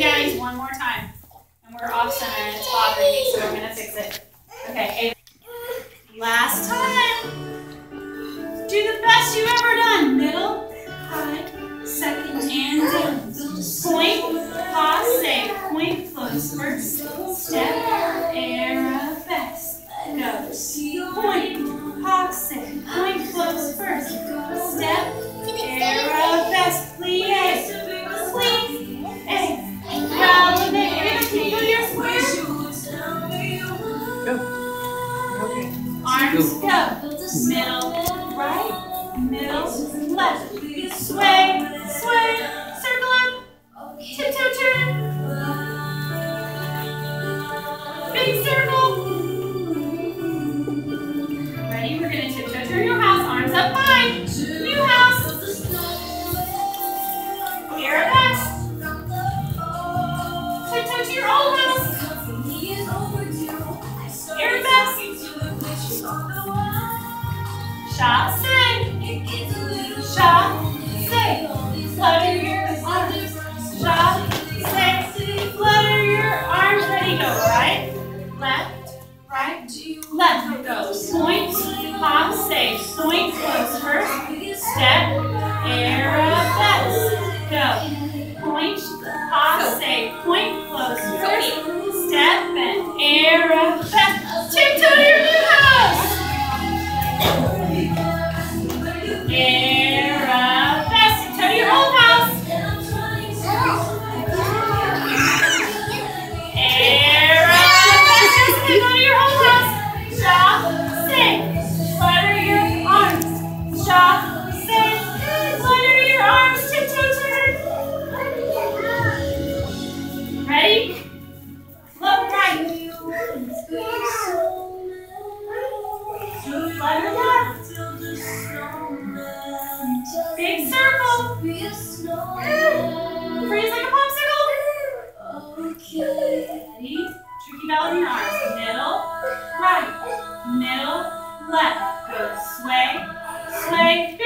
downties one more time. And we're off center and it's bothering me, so we're gonna fix it. Okay, last time. Do the best you've ever done. Middle, high, second, and down. Arms go. Middle, right, middle, left. Sway, sway, circle up, tiptoe turn. Big circle. Ready? We're gonna tiptoe turn your house. Arms up high. New house. Arabesque. Tiptoe to your old house. Left. Go. Point, hop, say. Point, close first. Step, arabesque. Go. Point, hop, say. Point, close first. Step and arabesque. Tiptoe to your new house. Arabesque. Big circle. Freeze like a popsicle. Ready? Tricky ballerina arms. Middle, right, middle, left. Go sway, sway.